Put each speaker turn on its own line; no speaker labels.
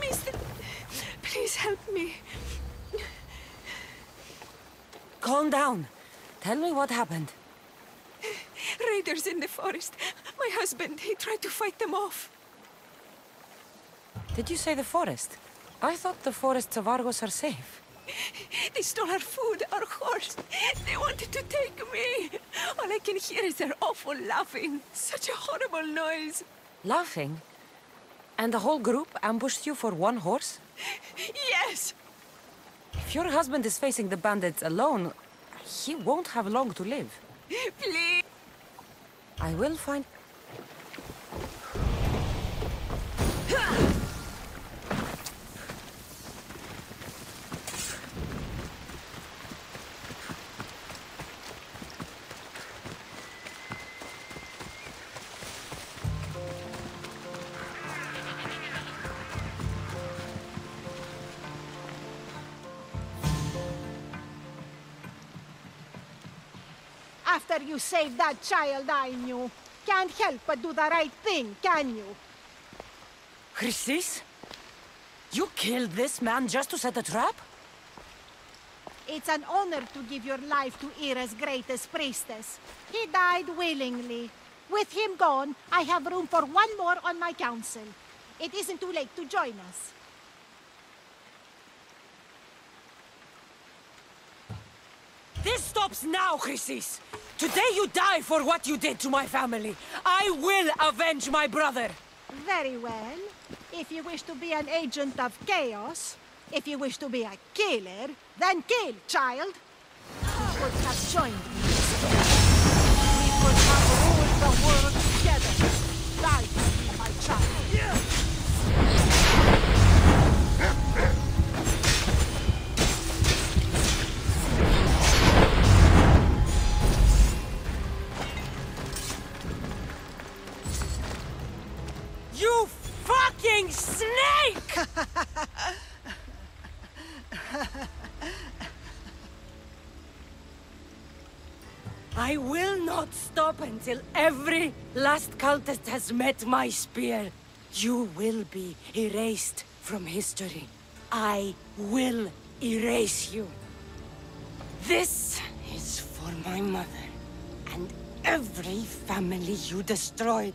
Mister, please help me.
Calm down. Tell me what happened.
Raiders in the forest. My husband, he tried to fight them off.
Did you say the forest? I thought the forests of Argos are safe.
They stole our food, our horse. They wanted to take me. All I can hear is their awful laughing. Such a horrible noise.
Laughing? And the whole group ambushed you for one horse?
Yes!
If your husband is facing the bandits alone, he won't have long to live.
Please!
I will find...
After you saved that child I knew, can't help but do the right thing, can you?
Chrysis? You killed this man just to set a trap?
It's an honor to give your life to Hera's greatest priestess. He died willingly. With him gone, I have room for one more on my council. It isn't too late to join us.
This stops now, Chrysis! Today you die for what you did to my family. I will avenge my brother!
Very well. If you wish to be an agent of chaos, if you wish to be a killer, then kill, child. You could have joined
snake! I will not stop until every last cultist has met my spear. You will be erased from history. I will erase you. This is for my mother and every family you destroyed.